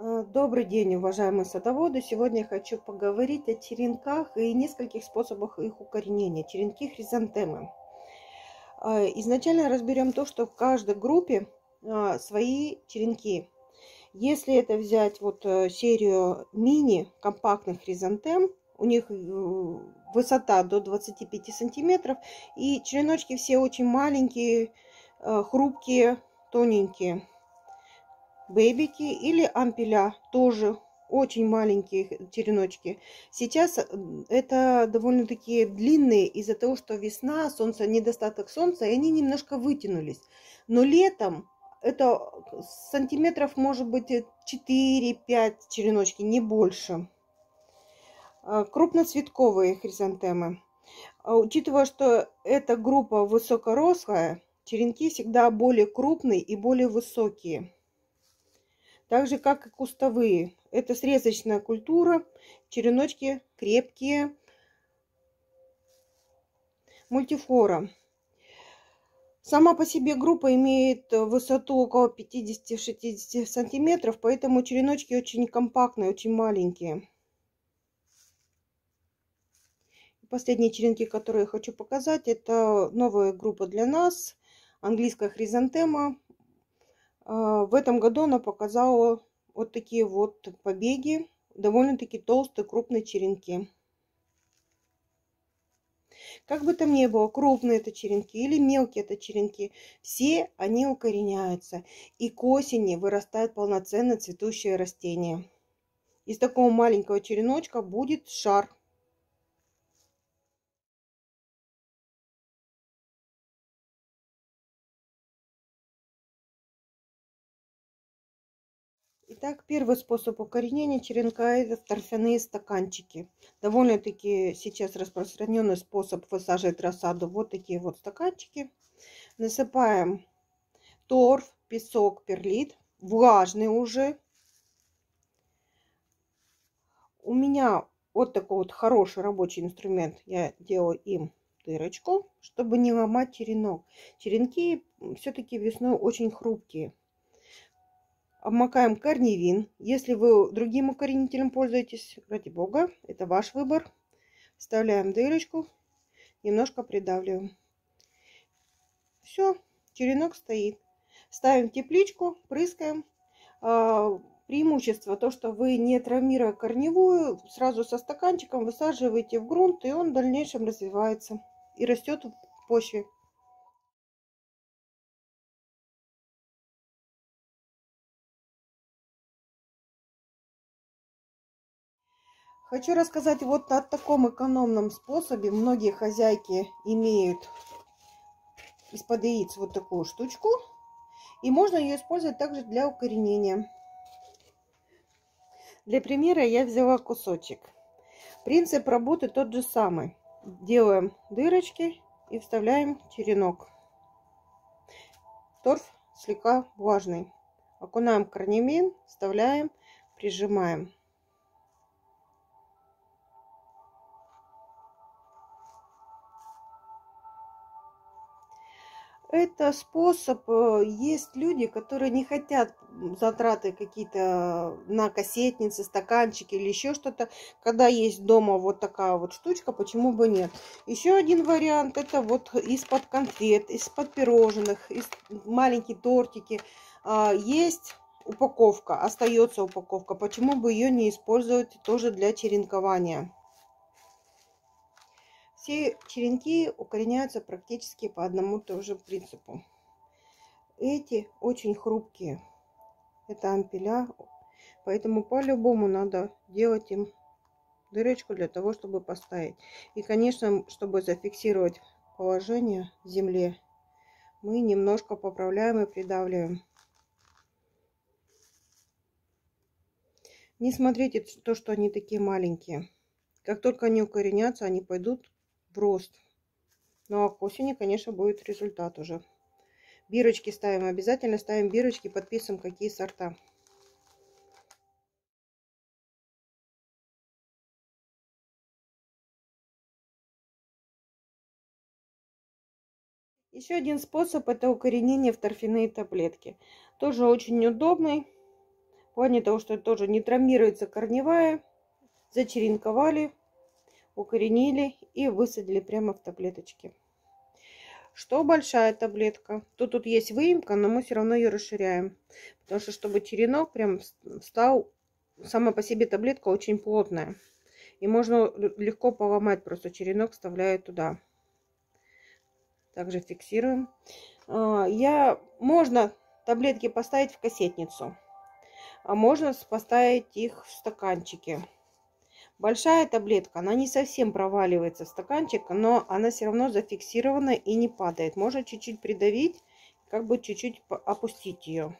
Э, добрый день, уважаемые садоводы! Сегодня я хочу поговорить о черенках и нескольких способах их укоренения. Черенки хризантемы. Э, изначально разберем то, что в каждой группе э, свои черенки. Если это взять вот серию мини компактных хризантем, у них высота до 25 сантиметров, и череночки все очень маленькие, хрупкие, тоненькие бэбики или ампеля, тоже очень маленькие череночки. Сейчас это довольно-таки длинные из-за того, что весна, солнце, недостаток солнца, и они немножко вытянулись. Но летом это сантиметров может быть 4-5 череночки, не больше. А, крупноцветковые хризантемы. А, учитывая, что эта группа высокорослая, черенки всегда более крупные и более высокие. Так же, как и кустовые. Это срезочная культура, череночки крепкие, мультифлора. Сама по себе группа имеет высоту около 50-60 сантиметров, поэтому череночки очень компактные, очень маленькие. Последние черенки, которые я хочу показать, это новая группа для нас. Английская хризантема в этом году она показала вот такие вот побеги, довольно-таки толстые, крупные черенки. Как бы там ни было, крупные это черенки или мелкие это черенки, все они укореняются. И к осени вырастает полноценное цветущее растение. Из такого маленького череночка будет шар. Итак, первый способ укоренения черенка – это торфяные стаканчики. Довольно-таки сейчас распространенный способ высаживать рассаду. Вот такие вот стаканчики. Насыпаем торф, песок, перлит, влажный уже. У меня вот такой вот хороший рабочий инструмент. Я делаю им дырочку, чтобы не ломать черенок. Черенки все-таки весной очень хрупкие обмакаем корневин. Если вы другим укоренителем пользуетесь, ради бога, это ваш выбор. Вставляем дырочку, немножко придавливаем. Все, черенок стоит. Ставим тепличку, прыскаем. А, преимущество то, что вы не травмируя корневую, сразу со стаканчиком высаживаете в грунт, и он в дальнейшем развивается и растет в почве. Хочу рассказать вот о таком экономном способе. Многие хозяйки имеют из-под яиц вот такую штучку. И можно ее использовать также для укоренения. Для примера я взяла кусочек. Принцип работы тот же самый. Делаем дырочки и вставляем черенок. Торф слегка влажный. Окунаем корнемин, вставляем, прижимаем. Это способ, э, есть люди, которые не хотят затраты какие-то на кассетницы, стаканчики или еще что-то. Когда есть дома вот такая вот штучка, почему бы нет? Еще один вариант, это вот из-под конфет, из-под пирожных, из маленькие тортики. А, есть упаковка, остается упаковка. Почему бы ее не использовать тоже для черенкования? Все черенки укореняются практически по одному и тому же принципу. Эти очень хрупкие. Это ампеля. Поэтому по-любому надо делать им дырочку для того, чтобы поставить. И, конечно, чтобы зафиксировать положение в земле, мы немножко поправляем и придавливаем. Не смотрите то, что они такие маленькие. Как только они укоренятся, они пойдут в рост. Ну а к осени, конечно, будет результат уже. Бирочки ставим обязательно, ставим бирочки, подписываем, какие сорта. Еще один способ это укоренение в торфяные таблетки. Тоже очень удобный. плане того, что тоже не травмируется корневая. Зачеренковали, укоренили и высадили прямо в таблеточки. Что большая таблетка? Тут, тут есть выемка, но мы все равно ее расширяем. Потому что, чтобы черенок прям стал, сама по себе таблетка очень плотная. И можно легко поломать, просто черенок вставляю туда. Также фиксируем. А, я, можно таблетки поставить в кассетницу. А можно поставить их в стаканчики. Большая таблетка, она не совсем проваливается в стаканчик, но она все равно зафиксирована и не падает. Можно чуть-чуть придавить, как бы чуть-чуть опустить ее.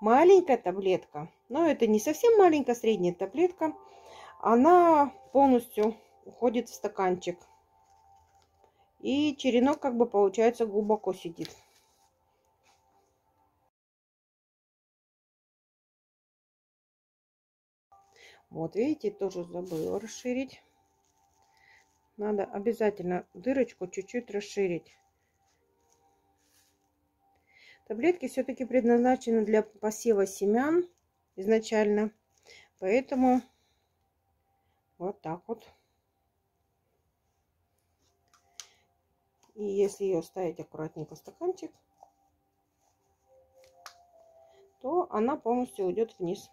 Маленькая таблетка, но это не совсем маленькая, средняя таблетка, она полностью уходит в стаканчик. И черенок как бы получается глубоко сидит. Вот, видите, тоже забыла расширить. Надо обязательно дырочку чуть-чуть расширить. Таблетки все-таки предназначены для посева семян изначально. Поэтому вот так вот. И если ее ставить аккуратненько в стаканчик, то она полностью уйдет вниз.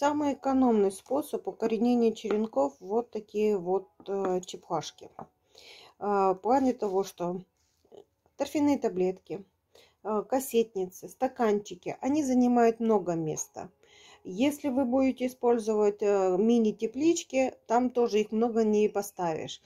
Самый экономный способ укоренения черенков вот такие вот э, чепхашки. Э, в плане того, что торфяные таблетки, э, кассетницы, стаканчики, они занимают много места. Если вы будете использовать э, мини-теплички, там тоже их много не поставишь.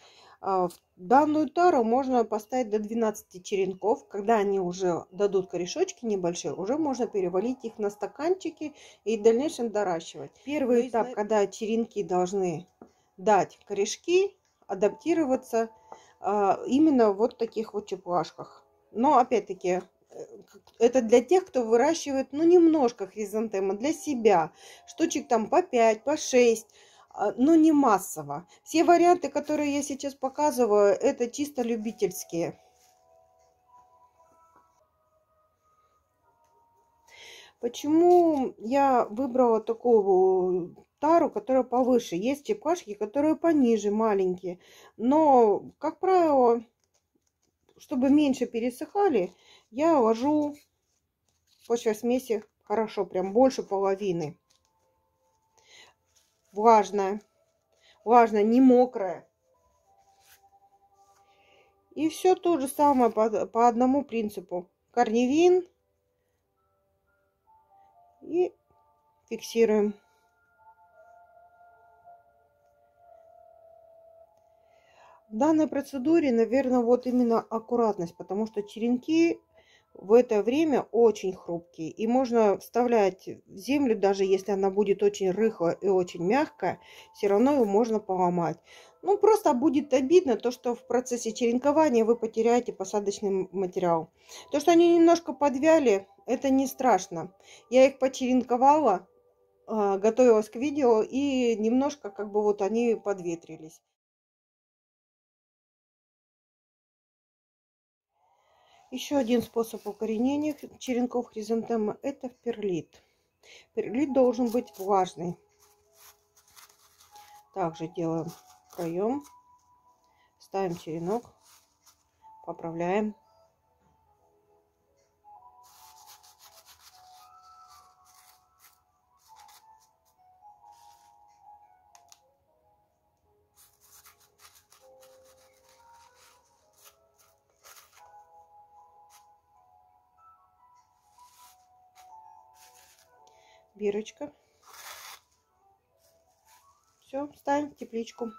А, в данную тару можно поставить до 12 черенков. Когда они уже дадут корешочки небольшие, уже можно перевалить их на стаканчики и в дальнейшем доращивать. Первый этап, когда черенки должны дать корешки, адаптироваться а, именно вот таких вот чеплашках. Но опять-таки э, это для тех, кто выращивает, ну, немножко хризантемы для себя. Штучек там по 5, по 6 а, но не массово. Все варианты, которые я сейчас показываю, это чисто любительские. Почему я выбрала такую тару, которая повыше? Есть чепкашки, которые пониже, маленькие. Но, как правило, чтобы меньше пересыхали, я ложу почвосмеси хорошо, прям больше половины влажная. Влажная, не мокрая. И все то же самое по, по одному принципу. Корневин. И фиксируем. В данной процедуре, наверное, вот именно аккуратность, потому что черенки в это время очень хрупкие. И можно вставлять в землю, даже если она будет очень рыхлая и очень мягкая, все равно его можно поломать. Ну, просто будет обидно то, что в процессе черенкования вы потеряете посадочный материал. То, что они немножко подвяли, это не страшно. Я их почеренковала, а, готовилась к видео, и немножко как бы вот они подветрились. Еще один способ укоренения черенков хризантемы – это перлит. Перлит должен быть влажный. Также делаем проем, ставим черенок, поправляем. Бирочка. Все, ставим в тепличку.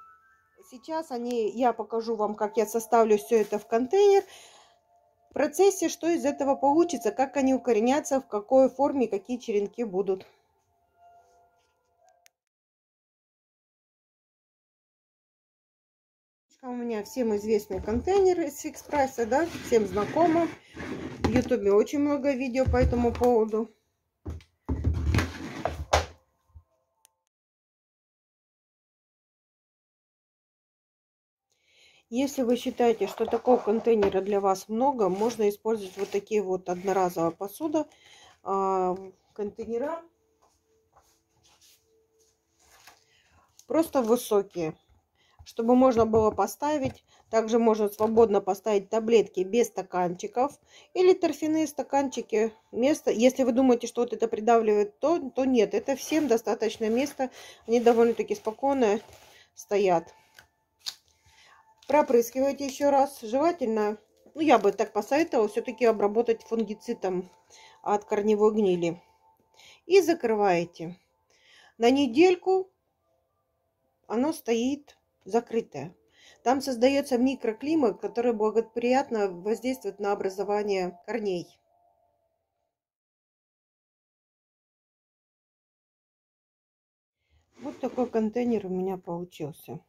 Сейчас они, я покажу вам, как я составлю все это в контейнер. В процессе, что из этого получится, как они укоренятся, в какой форме, какие черенки будут. У меня всем известный контейнер из фикс прайса, да, всем знакомо. В ютубе очень много видео по этому поводу. Если вы считаете, что такого контейнера для вас много, можно использовать вот такие вот одноразовая посуда, контейнера. Просто высокие, чтобы можно было поставить. Также можно свободно поставить таблетки без стаканчиков или торфяные стаканчики. Место, если вы думаете, что вот это придавливает, то, то нет. Это всем достаточно места. Они довольно-таки спокойно стоят. Пропрыскивайте еще раз. Желательно, ну я бы так посоветовала, все-таки обработать фунгицидом от корневой гнили. И закрываете. На недельку оно стоит закрытое. Там создается микроклимат, который благоприятно воздействует на образование корней. Вот такой контейнер у меня получился.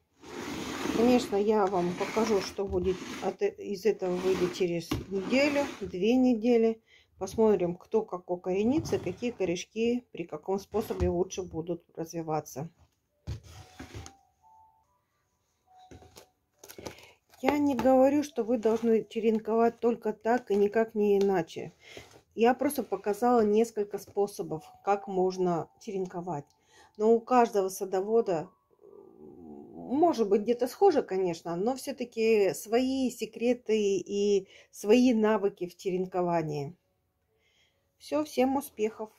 Конечно, я вам покажу, что будет от, э, из этого выйдет через неделю, две недели. Посмотрим, кто как укоренится, какие корешки при каком способе лучше будут развиваться. Я не говорю, что вы должны черенковать только так и никак не иначе. Я просто показала несколько способов, как можно черенковать. Но у каждого садовода может быть, где-то схоже, конечно, но все-таки свои секреты и свои навыки в черенковании. Все, всем успехов!